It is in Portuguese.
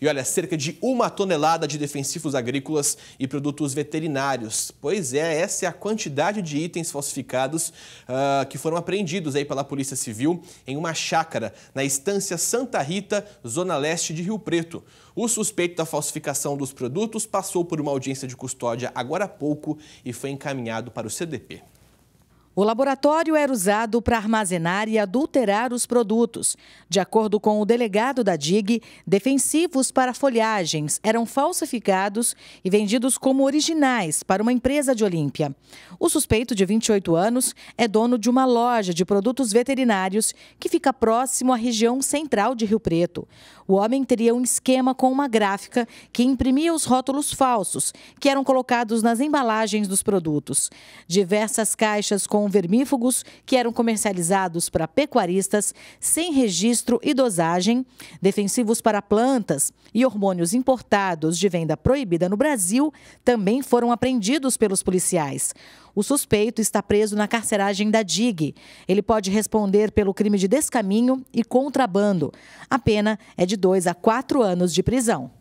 E olha, cerca de uma tonelada de defensivos agrícolas e produtos veterinários. Pois é, essa é a quantidade de itens falsificados uh, que foram apreendidos aí pela Polícia Civil em uma chácara na estância Santa Rita, zona leste de Rio Preto. O suspeito da falsificação dos produtos passou por uma audiência de custódia agora há pouco e foi encaminhado para o CDP. O laboratório era usado para armazenar e adulterar os produtos. De acordo com o delegado da DIG, defensivos para folhagens eram falsificados e vendidos como originais para uma empresa de Olímpia. O suspeito, de 28 anos, é dono de uma loja de produtos veterinários que fica próximo à região central de Rio Preto. O homem teria um esquema com uma gráfica que imprimia os rótulos falsos, que eram colocados nas embalagens dos produtos. Diversas caixas com vermífugos que eram comercializados para pecuaristas sem registro e dosagem, defensivos para plantas e hormônios importados de venda proibida no Brasil também foram apreendidos pelos policiais. O suspeito está preso na carceragem da DIG. Ele pode responder pelo crime de descaminho e contrabando. A pena é de dois a quatro anos de prisão.